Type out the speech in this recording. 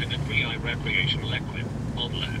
in a free recreational equip, on.